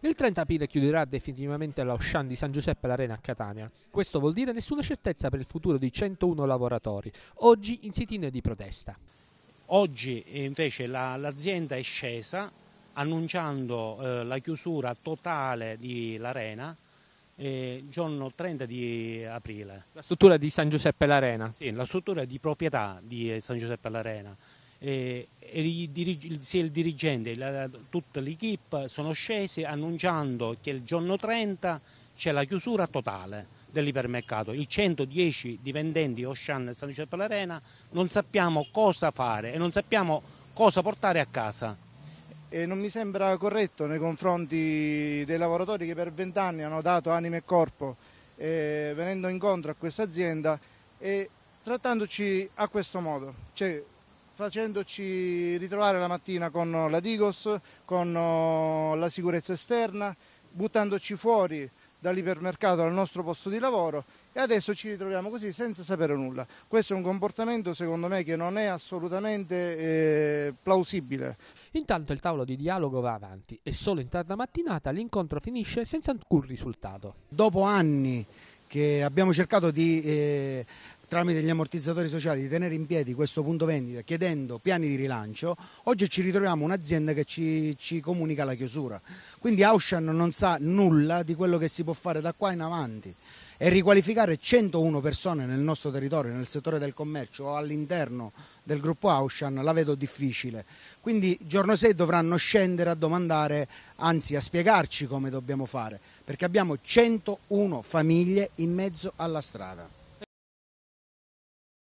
Il 30 aprile chiuderà definitivamente l'Auchan di San Giuseppe l'Arena a Catania. Questo vuol dire nessuna certezza per il futuro di 101 lavoratori, oggi in sit-in di protesta. Oggi invece la, l'azienda è scesa annunciando eh, la chiusura totale dell'Arena eh, giorno 30 di aprile. La struttura di San Giuseppe l'Arena? Sì, la struttura di proprietà di San Giuseppe l'Arena. Sia il dirigente e tutta l'equipe sono scesi annunciando che il giorno 30 c'è la chiusura totale dell'ipermercato. I 110 dipendenti Ocean e San Giuseppe l'Arena non sappiamo cosa fare e non sappiamo cosa portare a casa e non mi sembra corretto nei confronti dei lavoratori che per vent'anni hanno dato anima e corpo eh, venendo incontro a questa azienda e trattandoci a questo modo, cioè facendoci ritrovare la mattina con la Digos, con oh, la sicurezza esterna, buttandoci fuori dall'ipermercato al nostro posto di lavoro e adesso ci ritroviamo così senza sapere nulla. Questo è un comportamento secondo me che non è assolutamente eh, plausibile. Intanto il tavolo di dialogo va avanti e solo in tarda mattinata l'incontro finisce senza alcun risultato. Dopo anni che abbiamo cercato di eh, tramite gli ammortizzatori sociali di tenere in piedi questo punto vendita chiedendo piani di rilancio, oggi ci ritroviamo un'azienda che ci, ci, comunica la chiusura. Quindi Auchan non sa nulla di quello che si può fare da qua in avanti e riqualificare 101 persone nel nostro territorio, nel settore del commercio o all'interno del gruppo Auchan la vedo difficile. Quindi giorno 6 dovranno scendere a domandare, anzi a spiegarci come dobbiamo fare, perché abbiamo 101 famiglie in mezzo alla strada.